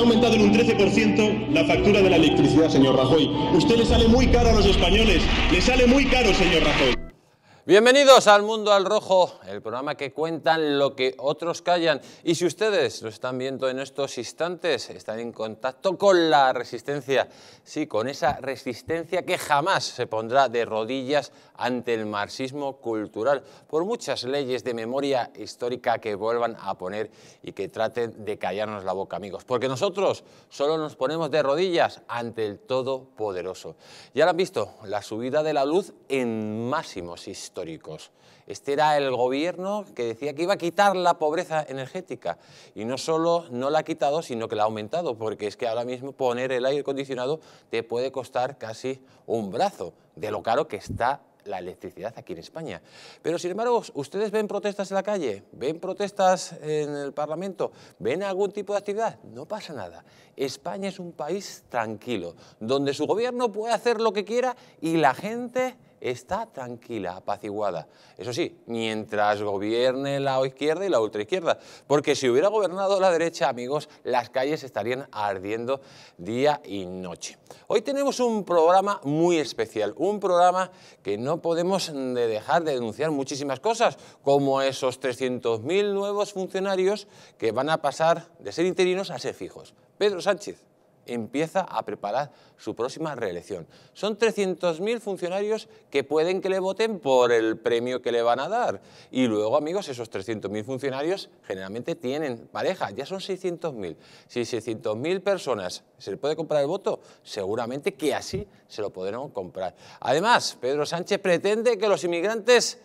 ha aumentado en un 13% la factura de la electricidad, señor Rajoy. Usted le sale muy caro a los españoles. Le sale muy caro, señor Rajoy. Bienvenidos al Mundo al Rojo, el programa que cuentan lo que otros callan. Y si ustedes lo están viendo en estos instantes, están en contacto con la resistencia. Sí, con esa resistencia que jamás se pondrá de rodillas ante el marxismo cultural, por muchas leyes de memoria histórica que vuelvan a poner y que traten de callarnos la boca, amigos. Porque nosotros solo nos ponemos de rodillas ante el Todopoderoso. Ya lo han visto, la subida de la luz en máximos históricos Este era el gobierno que decía que iba a quitar la pobreza energética y no solo no la ha quitado, sino que la ha aumentado, porque es que ahora mismo poner el aire acondicionado te puede costar casi un brazo de lo caro que está la electricidad aquí en España. Pero sin embargo, ¿ustedes ven protestas en la calle? ¿Ven protestas en el Parlamento? ¿Ven algún tipo de actividad? No pasa nada. España es un país tranquilo, donde su gobierno puede hacer lo que quiera y la gente está tranquila, apaciguada. Eso sí, mientras gobierne la izquierda y la ultraizquierda. Porque si hubiera gobernado la derecha, amigos, las calles estarían ardiendo día y noche. Hoy tenemos un programa muy especial, un programa que no podemos dejar de denunciar muchísimas cosas, como esos 300.000 nuevos funcionarios que van a pasar de ser interinos a ser fijos. Pedro Sánchez empieza a preparar su próxima reelección. Son 300.000 funcionarios que pueden que le voten por el premio que le van a dar. Y luego, amigos, esos 300.000 funcionarios generalmente tienen pareja, ya son 600.000. Si 600.000 personas se le puede comprar el voto, seguramente que así se lo podrán comprar. Además, Pedro Sánchez pretende que los inmigrantes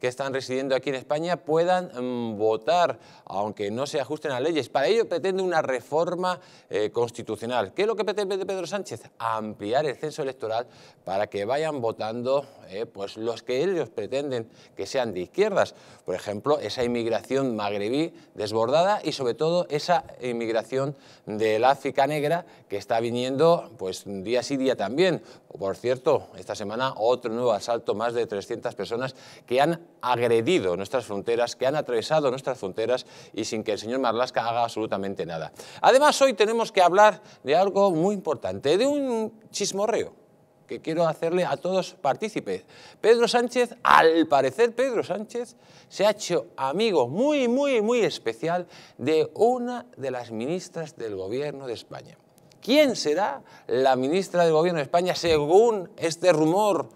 que están residiendo aquí en España puedan mm, votar, aunque no se ajusten a leyes. Para ello pretende una reforma eh, constitucional. ¿Qué es lo que pretende Pedro Sánchez? Ampliar el censo electoral para que vayan votando eh, pues los que ellos pretenden que sean de izquierdas. Por ejemplo, esa inmigración magrebí desbordada y sobre todo esa inmigración del África negra que está viniendo pues día sí día también. Por cierto, esta semana otro nuevo asalto, más de 300 personas que han agredido nuestras fronteras, que han atravesado nuestras fronteras y sin que el señor Marlasca haga absolutamente nada. Además, hoy tenemos que hablar de algo muy importante, de un chismorreo que quiero hacerle a todos partícipes. Pedro Sánchez, al parecer Pedro Sánchez, se ha hecho amigo muy, muy, muy especial de una de las ministras del Gobierno de España. ¿Quién será la ministra del Gobierno de España según este rumor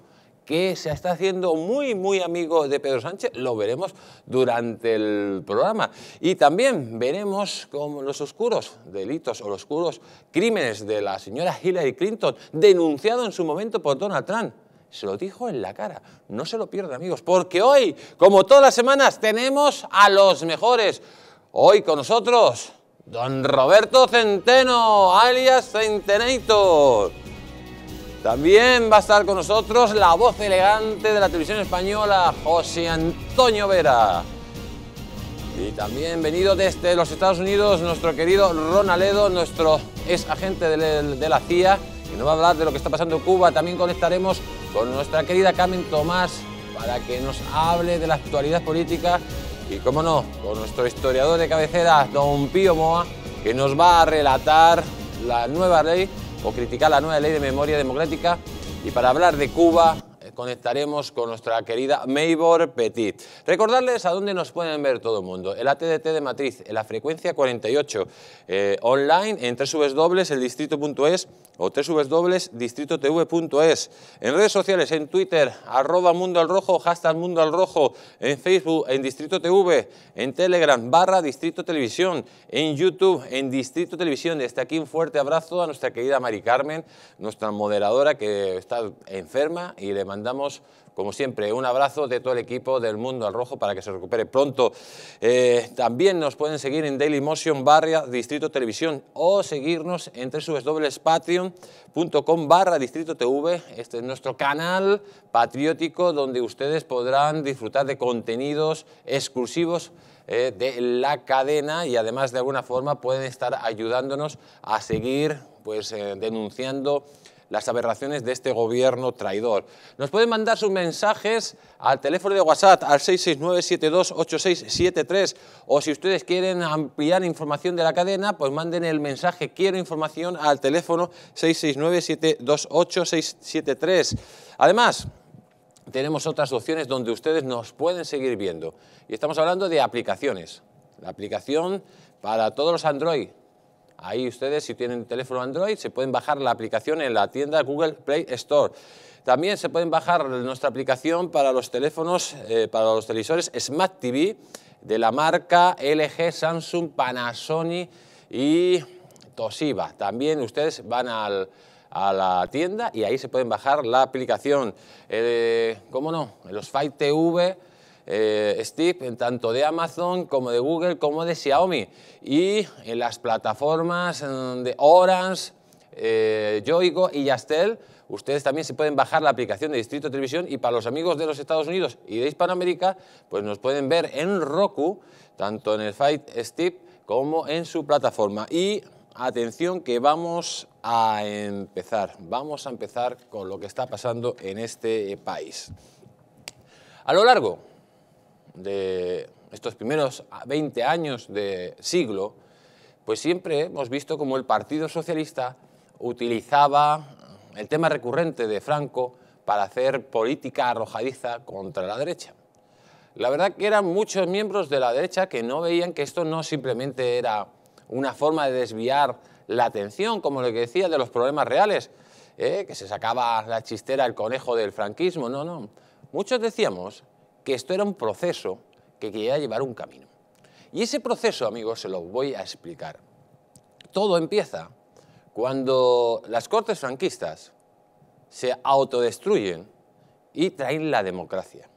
que se está haciendo muy, muy amigo de Pedro Sánchez, lo veremos durante el programa. Y también veremos cómo los oscuros delitos o los oscuros crímenes de la señora Hillary Clinton, denunciado en su momento por Donald Trump, se lo dijo en la cara. No se lo pierdan, amigos, porque hoy, como todas las semanas, tenemos a los mejores. Hoy con nosotros, don Roberto Centeno, alias Centenator. También va a estar con nosotros la voz elegante de la televisión española, José Antonio Vera. Y también venido desde los Estados Unidos nuestro querido Ron Aledo, nuestro ex agente de la CIA, y nos va a hablar de lo que está pasando en Cuba. También conectaremos con nuestra querida Carmen Tomás para que nos hable de la actualidad política y, como no, con nuestro historiador de cabecera, don Pío Moa, que nos va a relatar la nueva ley o criticar la nueva ley de memoria democrática. Y para hablar de Cuba, conectaremos con nuestra querida Maybor Petit. Recordarles a dónde nos pueden ver todo el mundo. El ATDT de Matriz, en la frecuencia 48, eh, online en www.eldistrito.es o www.distritotv.es. En redes sociales, en Twitter, arroba Mundo al Rojo, hashtag Mundo al Rojo, en Facebook, en Distrito TV, en Telegram, barra Distrito Televisión, en YouTube, en Distrito Televisión. Desde aquí un fuerte abrazo a nuestra querida Mari Carmen, nuestra moderadora que está enferma y le mandamos como siempre, un abrazo de todo el equipo del Mundo al Rojo para que se recupere pronto. Eh, también nos pueden seguir en Dailymotion barra Distrito Televisión o seguirnos en www.patreon.com barra Distrito TV. Este es nuestro canal patriótico donde ustedes podrán disfrutar de contenidos exclusivos eh, de la cadena y además de alguna forma pueden estar ayudándonos a seguir pues, eh, denunciando las aberraciones de este gobierno traidor. Nos pueden mandar sus mensajes al teléfono de WhatsApp al 669-728673 o si ustedes quieren ampliar información de la cadena, pues manden el mensaje quiero información al teléfono 669-728673. Además, tenemos otras opciones donde ustedes nos pueden seguir viendo. Y estamos hablando de aplicaciones. La aplicación para todos los Android, Ahí ustedes, si tienen teléfono Android, se pueden bajar la aplicación en la tienda Google Play Store. También se pueden bajar nuestra aplicación para los teléfonos, eh, para los televisores Smart TV de la marca LG, Samsung, Panasonic y Toshiba. También ustedes van a la tienda y ahí se pueden bajar la aplicación. Eh, ¿Cómo no? Los Fight TV eh, Steve, en tanto de Amazon como de Google como de Xiaomi. Y en las plataformas mm, de Orange, eh, Yoigo y Yastel, ustedes también se pueden bajar la aplicación de Distrito Televisión y para los amigos de los Estados Unidos y de Hispanoamérica, pues nos pueden ver en Roku, tanto en el Fight Steve como en su plataforma. Y atención que vamos a empezar, vamos a empezar con lo que está pasando en este país. A lo largo de estos primeros 20 años de siglo, pues siempre hemos visto como el Partido Socialista utilizaba el tema recurrente de Franco para hacer política arrojadiza contra la derecha. La verdad que eran muchos miembros de la derecha que no veían que esto no simplemente era una forma de desviar la atención, como lo decía, de los problemas reales, ¿eh? que se sacaba la chistera el conejo del franquismo, no, no. Muchos decíamos que esto era un proceso que quería llevar un camino. Y ese proceso, amigos, se lo voy a explicar. Todo empieza cuando las cortes franquistas se autodestruyen y traen la democracia.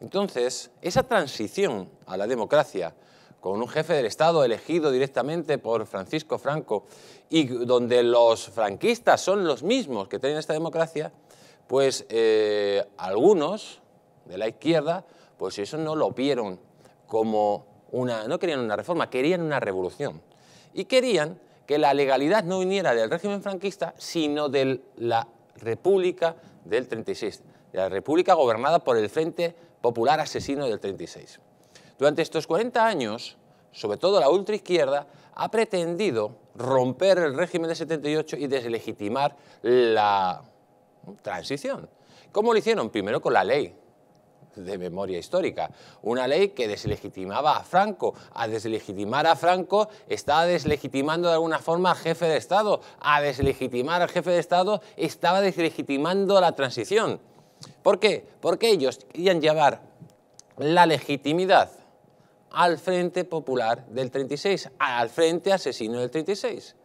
Entonces, esa transición a la democracia, con un jefe del Estado elegido directamente por Francisco Franco y donde los franquistas son los mismos que traen esta democracia, pues eh, algunos de la izquierda, pues eso no lo vieron como una, no querían una reforma, querían una revolución. Y querían que la legalidad no viniera del régimen franquista, sino de la República del 36, de la República gobernada por el Frente Popular Asesino del 36. Durante estos 40 años, sobre todo la ultraizquierda, ha pretendido romper el régimen del 78 y deslegitimar la transición. ¿Cómo lo hicieron? Primero con la ley, de memoria histórica. Una ley que deslegitimaba a Franco. A deslegitimar a Franco estaba deslegitimando de alguna forma al jefe de Estado. A deslegitimar al jefe de Estado estaba deslegitimando la transición. ¿Por qué? Porque ellos querían llevar la legitimidad al Frente Popular del 36, al Frente Asesino del 36.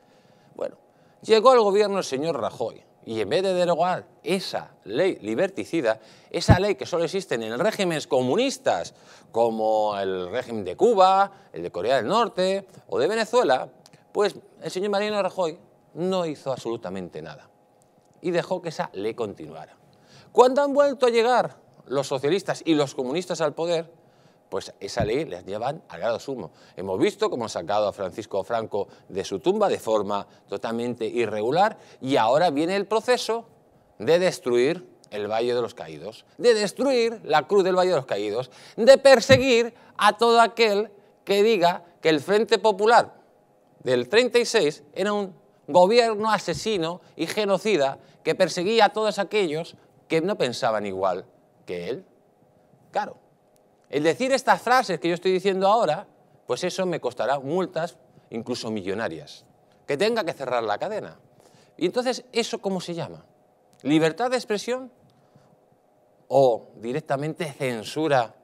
Bueno, llegó al gobierno el señor Rajoy y en vez de derogar esa ley liberticida, esa ley que solo existe en regímenes comunistas como el régimen de Cuba, el de Corea del Norte o de Venezuela, pues el señor Mariano Rajoy no hizo absolutamente nada y dejó que esa ley continuara. Cuando han vuelto a llegar los socialistas y los comunistas al poder, pues esa ley les llevan al grado sumo. Hemos visto cómo han sacado a Francisco Franco de su tumba de forma totalmente irregular y ahora viene el proceso de destruir el Valle de los Caídos, de destruir la cruz del Valle de los Caídos, de perseguir a todo aquel que diga que el Frente Popular del 36 era un gobierno asesino y genocida que perseguía a todos aquellos que no pensaban igual que él. Claro, el decir estas frases que yo estoy diciendo ahora, pues eso me costará multas, incluso millonarias, que tenga que cerrar la cadena. Y entonces, ¿eso cómo se llama? ¿Libertad de expresión o directamente censura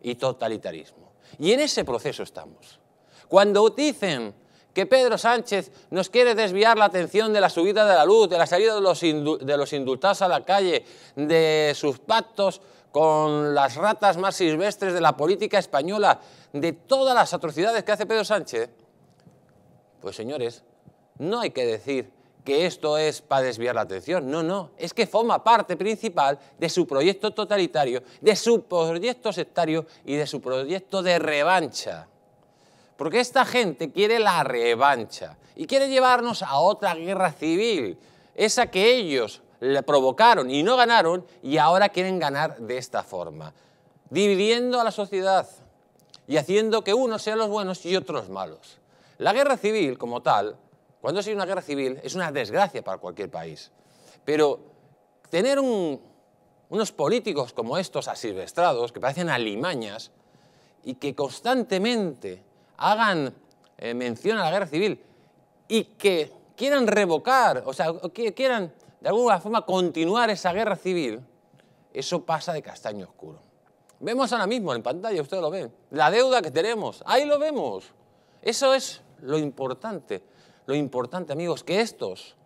y totalitarismo? Y en ese proceso estamos. Cuando dicen que Pedro Sánchez nos quiere desviar la atención de la subida de la luz, de la salida de los, de los indultados a la calle, de sus pactos con las ratas más silvestres de la política española, de todas las atrocidades que hace Pedro Sánchez, pues señores, no hay que decir que esto es para desviar la atención, no, no, es que forma parte principal de su proyecto totalitario, de su proyecto sectario y de su proyecto de revancha. Porque esta gente quiere la revancha y quiere llevarnos a otra guerra civil esa que ellos le provocaron y no ganaron y ahora quieren ganar de esta forma, dividiendo a la sociedad y haciendo que unos sean los buenos y otros malos. La guerra civil como tal, cuando hay una guerra civil, es una desgracia para cualquier país. Pero tener unos políticos como estos asilvestrados, que parecen alimañas, y que constantemente hagan eh, mención a la guerra civil y que quieran revocar, o sea, quieran de alguna forma continuar esa guerra civil, eso pasa de castaño oscuro. Vemos ahora mismo en pantalla, ustedes lo ven, la deuda que tenemos, ahí lo vemos. Eso es lo importante, lo importante amigos, que estos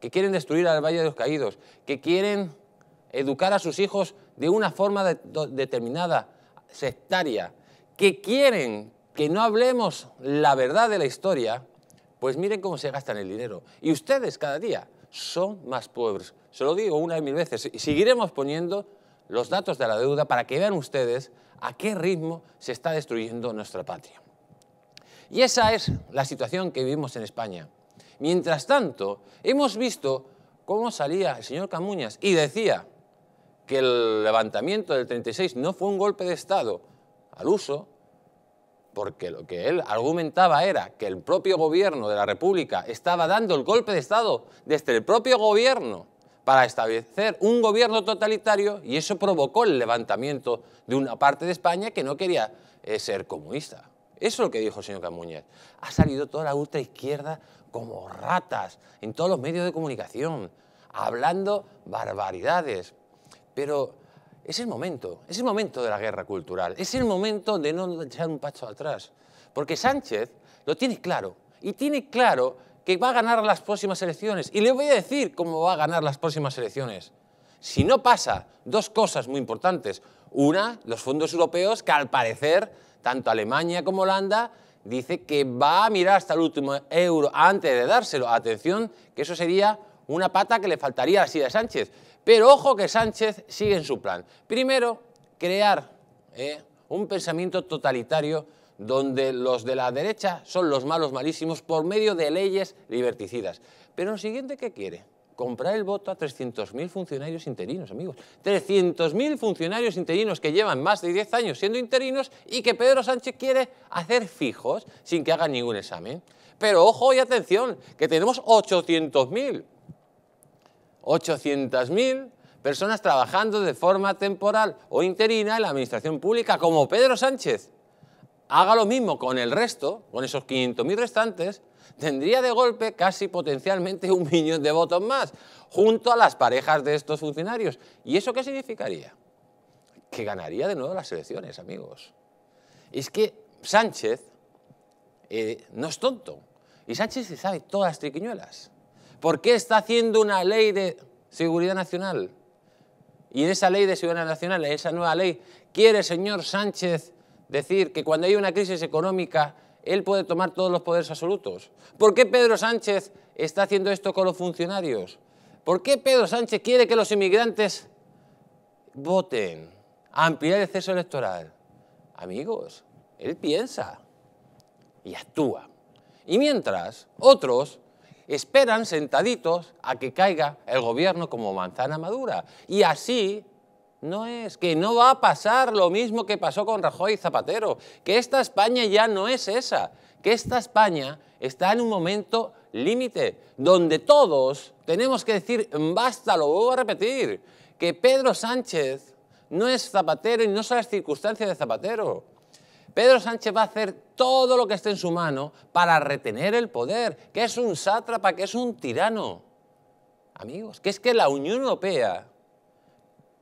que quieren destruir al Valle de los Caídos, que quieren educar a sus hijos de una forma determinada, sectaria, que quieren que no hablemos la verdad de la historia, pues miren cómo se gastan el dinero. Y ustedes cada día son más pobres. Se lo digo una mil veces. Y seguiremos poniendo los datos de la deuda para que vean ustedes a qué ritmo se está destruyendo nuestra patria. Y esa es la situación que vivimos en España. Mientras tanto, hemos visto cómo salía el señor Camuñas y decía que el levantamiento del 36 no fue un golpe de Estado al uso, porque lo que él argumentaba era que el propio gobierno de la República estaba dando el golpe de Estado desde el propio gobierno para establecer un gobierno totalitario y eso provocó el levantamiento de una parte de España que no quería eh, ser comunista. Eso es lo que dijo el señor Camuñez. Ha salido toda la ultraizquierda como ratas en todos los medios de comunicación, hablando barbaridades. Pero es el momento, es el momento de la guerra cultural, es el momento de no echar un paso atrás. Porque Sánchez lo tiene claro, y tiene claro que va a ganar las próximas elecciones. Y le voy a decir cómo va a ganar las próximas elecciones. Si no pasa dos cosas muy importantes. Una, los fondos europeos, que al parecer, tanto Alemania como Holanda, dice que va a mirar hasta el último euro antes de dárselo. Atención, que eso sería una pata que le faltaría así de Sánchez. Pero ojo que Sánchez sigue en su plan. Primero, crear eh, un pensamiento totalitario donde los de la derecha son los malos malísimos por medio de leyes liberticidas. Pero lo siguiente, ¿qué quiere? Comprar el voto a 300.000 funcionarios interinos, amigos. 300.000 funcionarios interinos que llevan más de 10 años siendo interinos y que Pedro Sánchez quiere hacer fijos sin que hagan ningún examen. Pero ojo y atención, que tenemos 800.000 800.000 personas trabajando de forma temporal o interina en la administración pública, como Pedro Sánchez haga lo mismo con el resto, con esos 500.000 restantes, tendría de golpe casi potencialmente un millón de votos más, junto a las parejas de estos funcionarios. ¿Y eso qué significaría? Que ganaría de nuevo las elecciones, amigos. Es que Sánchez eh, no es tonto. Y Sánchez se sabe todas las triquiñuelas. ¿Por qué está haciendo una ley de seguridad nacional? Y en esa ley de seguridad nacional, en esa nueva ley, quiere el señor Sánchez decir que cuando hay una crisis económica, él puede tomar todos los poderes absolutos. ¿Por qué Pedro Sánchez está haciendo esto con los funcionarios? ¿Por qué Pedro Sánchez quiere que los inmigrantes voten? Ampliar el exceso electoral. Amigos, él piensa y actúa. Y mientras, otros esperan sentaditos a que caiga el gobierno como manzana madura. Y así no es, que no va a pasar lo mismo que pasó con Rajoy y Zapatero, que esta España ya no es esa, que esta España está en un momento límite, donde todos tenemos que decir, basta, lo voy a repetir, que Pedro Sánchez no es Zapatero y no son las circunstancias de Zapatero. Pedro Sánchez va a hacer todo lo que esté en su mano para retener el poder, que es un sátrapa, que es un tirano. Amigos, que es que la Unión Europea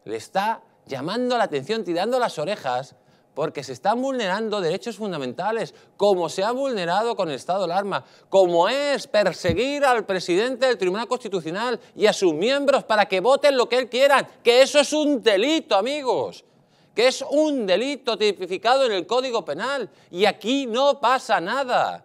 le está llamando la atención, tirando las orejas, porque se están vulnerando derechos fundamentales, como se ha vulnerado con el estado de alarma, como es perseguir al presidente del Tribunal Constitucional y a sus miembros para que voten lo que él quieran, que eso es un delito, amigos que es un delito tipificado en el Código Penal y aquí no pasa nada.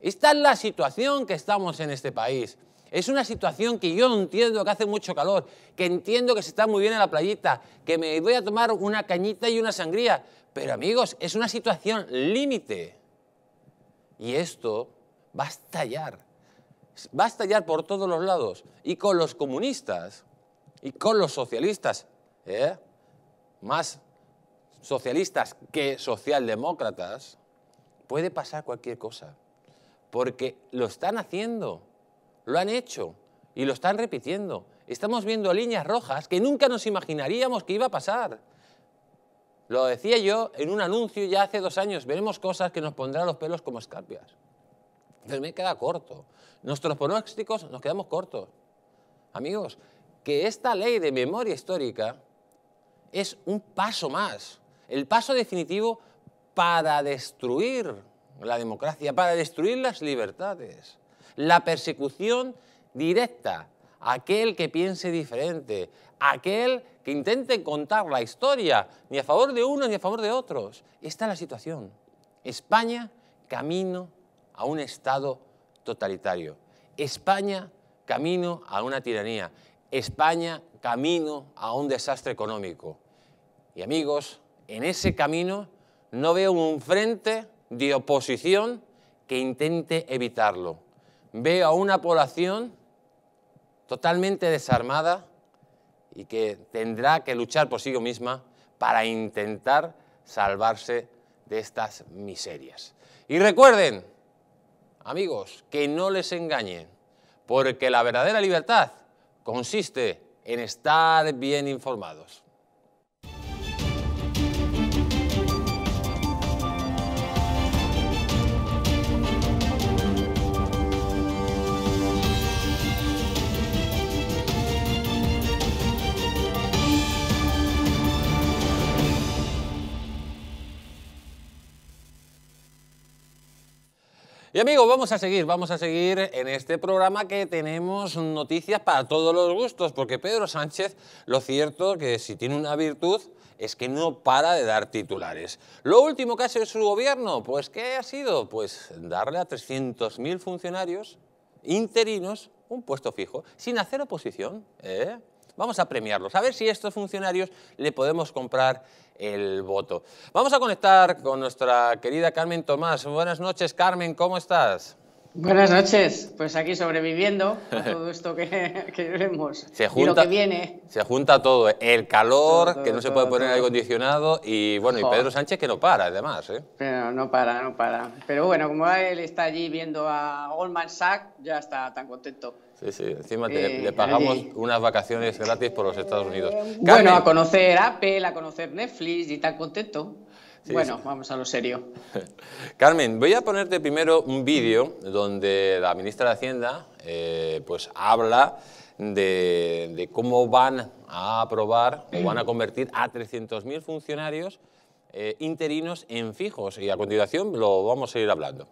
Esta es la situación que estamos en este país. Es una situación que yo entiendo que hace mucho calor, que entiendo que se está muy bien en la playita, que me voy a tomar una cañita y una sangría, pero amigos, es una situación límite. Y esto va a estallar. va a estallar por todos los lados. Y con los comunistas y con los socialistas, ¿eh? Más socialistas que socialdemócratas, puede pasar cualquier cosa. Porque lo están haciendo, lo han hecho y lo están repitiendo. Estamos viendo líneas rojas que nunca nos imaginaríamos que iba a pasar. Lo decía yo en un anuncio ya hace dos años, veremos cosas que nos pondrán los pelos como escarpias. Pero me queda corto. Nuestros pronósticos nos quedamos cortos. Amigos, que esta ley de memoria histórica es un paso más, el paso definitivo para destruir la democracia, para destruir las libertades. La persecución directa aquel que piense diferente, aquel que intente contar la historia, ni a favor de unos ni a favor de otros. Esta es la situación. España camino a un Estado totalitario. España camino a una tiranía. España camino a un desastre económico. Y amigos, en ese camino no veo un frente de oposición que intente evitarlo. Veo a una población totalmente desarmada y que tendrá que luchar por sí misma para intentar salvarse de estas miserias. Y recuerden, amigos, que no les engañen, porque la verdadera libertad consiste en estar bien informados. Y amigos, vamos a seguir, vamos a seguir en este programa que tenemos noticias para todos los gustos, porque Pedro Sánchez, lo cierto que si tiene una virtud es que no para de dar titulares. Lo último que ha hecho su gobierno, pues ¿qué ha sido? Pues darle a 300.000 funcionarios interinos un puesto fijo, sin hacer oposición. ¿eh? Vamos a premiarlos, a ver si a estos funcionarios le podemos comprar el voto. Vamos a conectar con nuestra querida Carmen Tomás. Buenas noches, Carmen, ¿cómo estás? Buenas noches, pues aquí sobreviviendo a todo esto que, vemos se junta, y lo que viene. Se junta todo, el calor, que no se puede poner aire acondicionado y bueno, y Pedro Sánchez que no para además. ¿eh? Pero no para, no para. Pero bueno, como él está allí viendo a Goldman Sachs, ya está tan contento. Sí, sí, encima le pagamos unas vacaciones gratis por los Estados Unidos. bueno, a conocer Apple, a conocer Netflix y tan contento. Bueno, vamos a lo serio. Carmen, voy a ponerte primero un vídeo donde la ministra de Hacienda eh, pues habla de, cómo van a aprobar o van a convertir a 300.000 funcionarios eh, interinos en fijos y a continuación lo vamos a ir hablando.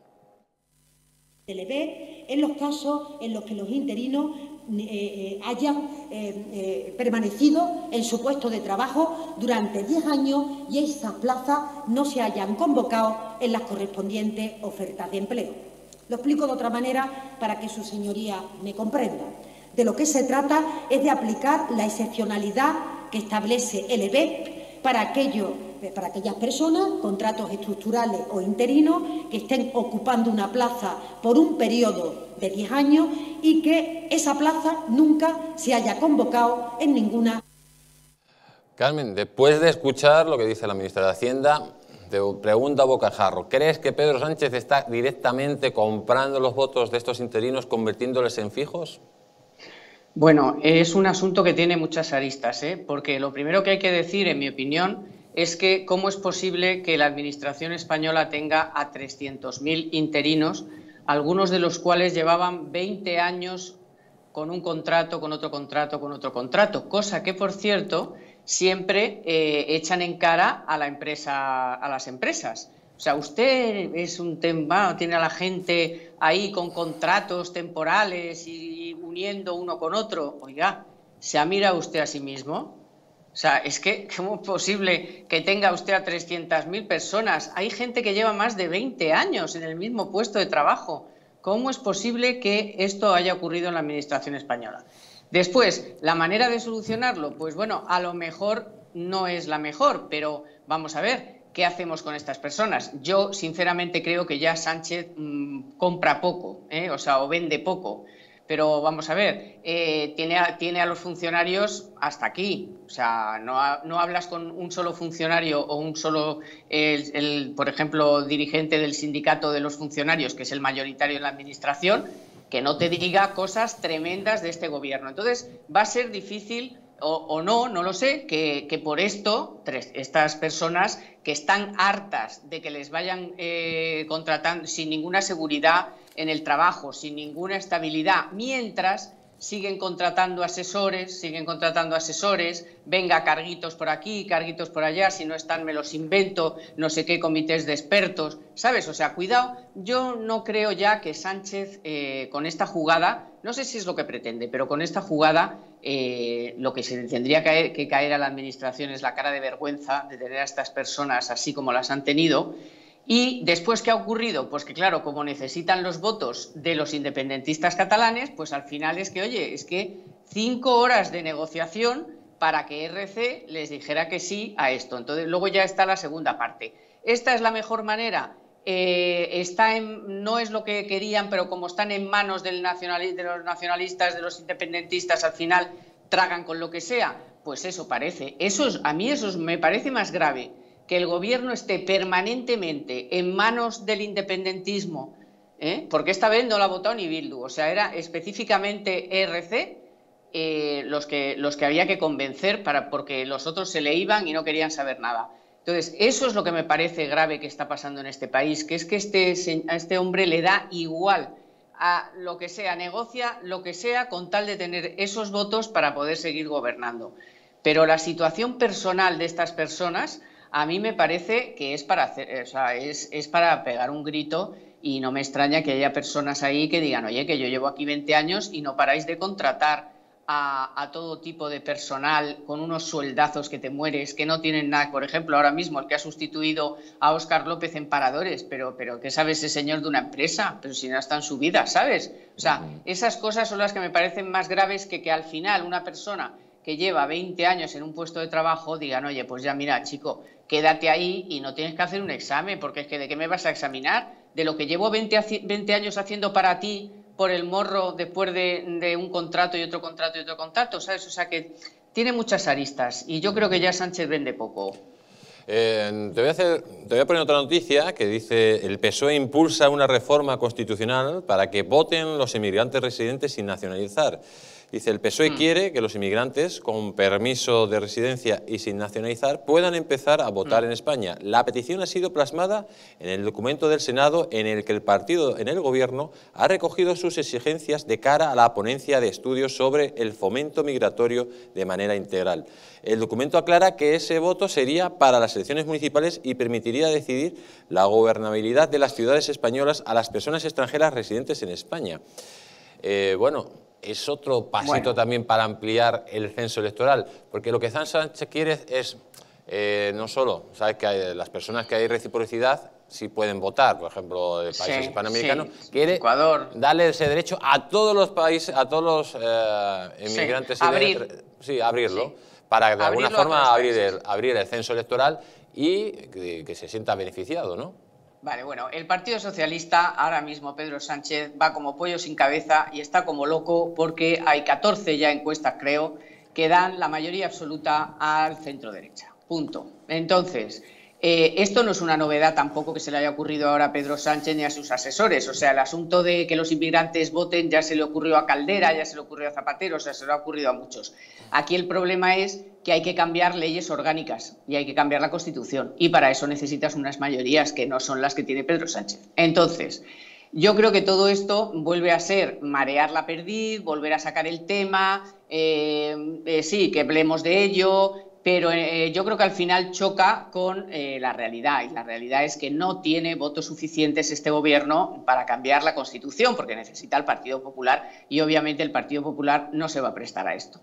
Se le ve en los casos en los que los interinos eh, eh, hayan eh, permanecido en su puesto de trabajo durante 10 años y esas plazas no se hayan convocado en las correspondientes ofertas de empleo. Lo explico de otra manera para que su señoría me comprenda. De lo que se trata es de aplicar la excepcionalidad que establece el EBEP para aquellos para aquellas personas, contratos estructurales o interinos, que estén ocupando una plaza por un periodo de 10 años y que esa plaza nunca se haya convocado en ninguna. Carmen, después de escuchar lo que dice la ministra de Hacienda, te pregunta a Bocajarro, ¿crees que Pedro Sánchez está directamente comprando los votos de estos interinos, convirtiéndoles en fijos? Bueno, es un asunto que tiene muchas aristas, ¿eh? porque lo primero que hay que decir, en mi opinión, es que cómo es posible que la Administración española tenga a 300.000 interinos, algunos de los cuales llevaban 20 años con un contrato, con otro contrato, con otro contrato, cosa que, por cierto, siempre eh, echan en cara a la empresa, a las empresas. O sea, usted es un tema, tiene a la gente ahí con contratos temporales y uniendo uno con otro. Oiga, ¿se ha mirado usted a sí mismo? O sea, es que, ¿cómo es posible que tenga usted a 300.000 personas? Hay gente que lleva más de 20 años en el mismo puesto de trabajo. ¿Cómo es posible que esto haya ocurrido en la Administración española? Después, la manera de solucionarlo, pues bueno, a lo mejor no es la mejor, pero vamos a ver, ¿qué hacemos con estas personas? Yo, sinceramente, creo que ya Sánchez mm, compra poco, ¿eh? o sea, o vende poco. Pero vamos a ver, eh, tiene, a, tiene a los funcionarios hasta aquí. O sea, no, no hablas con un solo funcionario o un solo, el, por ejemplo, dirigente del sindicato de los funcionarios, que es el mayoritario en la administración, que no te diga cosas tremendas de este gobierno. Entonces, va a ser difícil o, no, no lo sé, que, por esto estas personas que están hartas de que les vayan eh, contratando sin ninguna seguridad en el trabajo, sin ninguna estabilidad, mientras siguen contratando asesores, siguen contratando asesores, venga, carguitos por aquí, carguitos por allá, si no están me los invento, no sé qué comités de expertos, ¿sabes? O sea, cuidado, yo no creo ya que Sánchez eh, con esta jugada, no sé si es lo que pretende, pero con esta jugada eh, lo que se tendría que caer a la Administración es la cara de vergüenza de tener a estas personas así como las han tenido y después, ¿qué ha ocurrido? Pues que claro, como necesitan los votos de los independentistas catalanes, pues al final es que, oye, es que cinco horas de negociación para que RC les dijera que sí a esto. Entonces, luego ya está la segunda parte. ¿Esta es la mejor manera? Eh, está en, no es lo que querían, pero como están en manos del de los nacionalistas, de los independentistas, al final tragan con lo que sea. Pues eso parece. Eso a mí eso me parece más grave que el gobierno esté permanentemente en manos del independentismo, ¿eh? porque esta vez no la ha votado ni Bildu, o sea, era específicamente ERC eh, los, que, los que había que convencer para, porque los otros se le iban y no querían saber nada. Entonces, eso es lo que me parece grave que está pasando en este país, que es que este, a este hombre le da igual a lo que sea, negocia lo que sea con tal de tener esos votos para poder seguir gobernando. Pero la situación personal de estas personas a mí me parece que es para, hacer, o sea, es, es para pegar un grito y no me extraña que haya personas ahí que digan, oye, que yo llevo aquí 20 años y no paráis de contratar a, todo tipo de personal con unos sueldazos que te mueres, que no tienen nada. Por ejemplo, ahora mismo el que ha sustituido a Óscar López en Paradores, pero, pero ¿qué sabe ese señor de una empresa? Pero si no está en su vida, ¿sabes? O sea, esas cosas son las que me parecen más graves que que al final una persona que lleva 20 años en un puesto de trabajo digan, oye, pues ya mira, chico, quédate ahí y no tienes que hacer un examen, porque es que ¿de qué me vas a examinar? De lo que llevo 20, 20 años haciendo para ti por el morro después de, un contrato y otro contrato y otro contrato, ¿sabes? O sea que tiene muchas aristas y yo creo que ya Sánchez vende poco. Eh, te, voy a hacer, te voy a poner otra noticia que dice el PSOE impulsa una reforma constitucional para que voten los inmigrantes residentes sin nacionalizar. Dice, el PSOE mm. quiere que los inmigrantes con permiso de residencia y sin nacionalizar puedan empezar a votar mm. en España. La petición ha sido plasmada en el documento del Senado en el que el partido en el Gobierno ha recogido sus exigencias de cara a la ponencia de estudios sobre el fomento migratorio de manera integral. El documento aclara que ese voto sería para las elecciones municipales y permitiría decidir la gobernabilidad de las ciudades españolas a las personas extranjeras residentes en España. Eh, bueno, es otro pasito también para ampliar el censo electoral, porque lo que Sánchez quiere es eh, no solo, sabes que las personas que hay reciprocidad sí pueden votar, por ejemplo, de países hispanoamericanos, quiere darle ese derecho a todos los países, a todos los eh, inmigrantes. Abrir. sí, abrirlo, para de alguna forma abrir el, abrir el censo electoral y que se sienta beneficiado, ¿no? Vale, bueno, el Partido Socialista, ahora mismo Pedro Sánchez, va como pollo sin cabeza y está como loco porque hay 14 ya encuestas, creo, que dan la mayoría absoluta al centro derecha. Punto. Entonces, eh, esto no es una novedad tampoco que se le haya ocurrido ahora a Pedro Sánchez ni a sus asesores. O sea, el asunto de que los inmigrantes voten ya se le ocurrió a Caldera, ya se le ocurrió a Zapatero, o sea, se le ha ocurrido a muchos. Aquí el problema es que hay que cambiar leyes orgánicas y hay que cambiar la Constitución. Y para eso necesitas unas mayorías que no son las que tiene Pedro Sánchez. Entonces, yo creo que todo esto vuelve a ser marear la perdiz, volver a sacar el tema, eh, eh, sí, que hablemos de ello, pero eh, yo creo que al final choca con eh, la realidad y la realidad es que no tiene votos suficientes este gobierno para cambiar la Constitución porque necesita el Partido Popular y obviamente el Partido Popular no se va a prestar a esto.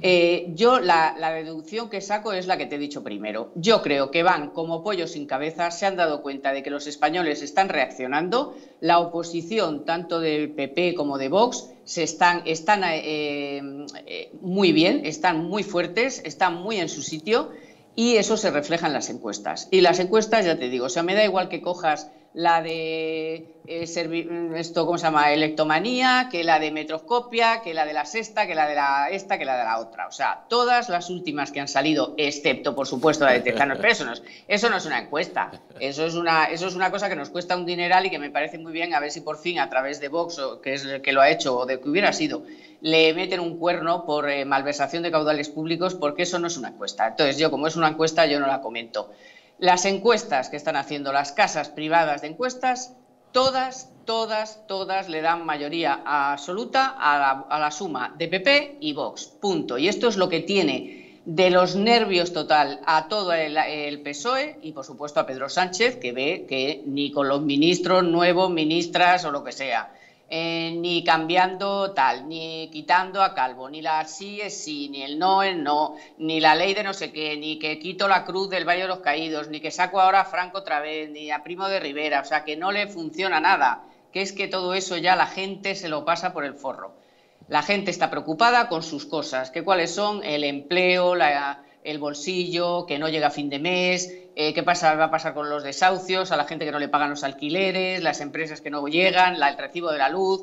Eh, yo la, deducción que saco es la que te he dicho primero. Yo creo que van como pollos sin cabeza, se han dado cuenta de que los españoles están reaccionando, la oposición tanto de PP como de Vox se están, están eh, eh, muy bien, están muy fuertes, están muy en su sitio y eso se refleja en las encuestas. Y las encuestas, ya te digo, o sea, me da igual que cojas la de eh, esto, ¿cómo se llama? Electomanía, que la de metroscopia, que la de la sexta, que la de la esta, que la de la otra. O sea, todas las últimas que han salido, excepto, por supuesto, la de Tezanos, pero eso no, es, eso no es una encuesta. Eso es una, eso es una cosa que nos cuesta un dineral y que me parece muy bien a ver si por fin a través de Vox, que es el que lo ha hecho, o de que hubiera sido, le meten un cuerno por eh, malversación de caudales públicos, porque eso no es una encuesta. Entonces, yo, como es una encuesta, yo no la comento. Las encuestas que están haciendo las casas privadas de encuestas, todas, todas, todas le dan mayoría absoluta a la, suma de PP y Vox. Punto. Y esto es lo que tiene de los nervios total a todo el, el, PSOE y por supuesto a Pedro Sánchez, que ve que ni con los ministros nuevos, ministras o lo que sea, eh, ni cambiando tal, ni quitando a Calvo, ni la sí es sí, ni el no es no, ni la ley de no sé qué, ni que quito la cruz del Valle de los Caídos, ni que saco ahora a Franco otra vez, ni a Primo de Rivera, o sea que no le funciona nada, que es que todo eso ya la gente se lo pasa por el forro. La gente está preocupada con sus cosas, que cuáles son el empleo, la, el bolsillo, que no llega a fin de mes, eh, qué pasa, va a pasar con los desahucios, a la gente que no le pagan los alquileres, las empresas que no llegan, el recibo de la luz.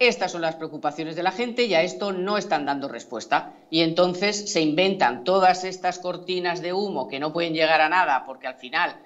Estas son las preocupaciones de la gente y a esto no están dando respuesta. Y entonces se inventan todas estas cortinas de humo que no pueden llegar a nada porque al final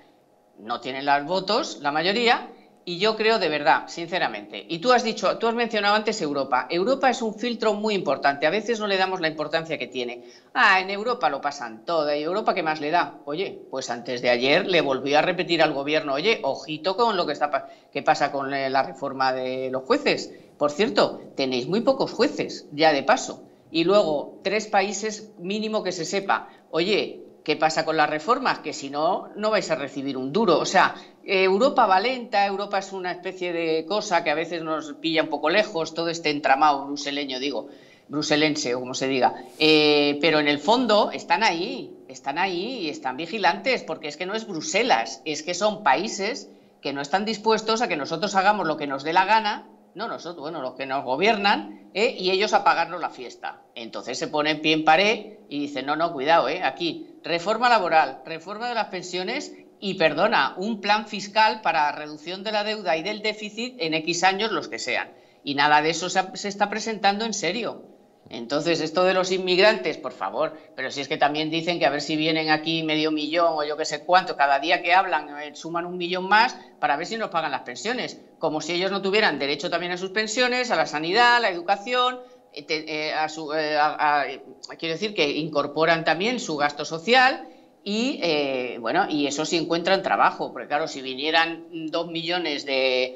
no tienen los votos, la mayoría, y yo creo de verdad, sinceramente, y tú has dicho, tú has mencionado antes Europa. Europa es un filtro muy importante. A veces no le damos la importancia que tiene. Ah, en Europa lo pasan todo. ¿Y Europa qué más le da? Oye, pues antes de ayer le volvió a repetir al gobierno, oye, ojito con lo que está que pasa con eh, la reforma de los jueces. Por cierto, tenéis muy pocos jueces, ya de paso. Y luego, tres países mínimo que se sepa. Oye, ¿qué pasa con las reformas? Que si no, no vais a recibir un duro. O sea, Europa va lenta, Europa es una especie de cosa que a veces nos pilla un poco lejos, todo este entramado bruseleño, digo, bruselense o como se diga. Eh, pero en el fondo están ahí, están ahí y están vigilantes, porque es que no es Bruselas, es que son países que no están dispuestos a que nosotros hagamos lo que nos dé la gana, no nosotros, bueno, los que nos gobiernan, eh, y ellos a pagarnos la fiesta. Entonces se ponen pie en pared y dicen, no, no, cuidado, eh, aquí, reforma laboral, reforma de las pensiones y perdona, un plan fiscal para reducción de la deuda y del déficit en X años, los que sean. Y nada de eso se, está presentando en serio. Entonces, esto de los inmigrantes, por favor, pero si es que también dicen que a ver si vienen aquí medio millón o yo qué sé cuánto, cada día que hablan eh, suman un millón más para ver si nos pagan las pensiones, como si ellos no tuvieran derecho también a sus pensiones, a la sanidad, a la educación, eh, eh, quiero decir que incorporan también su gasto social y eh, bueno, y eso sí encuentran trabajo, porque claro, si vinieran dos millones de,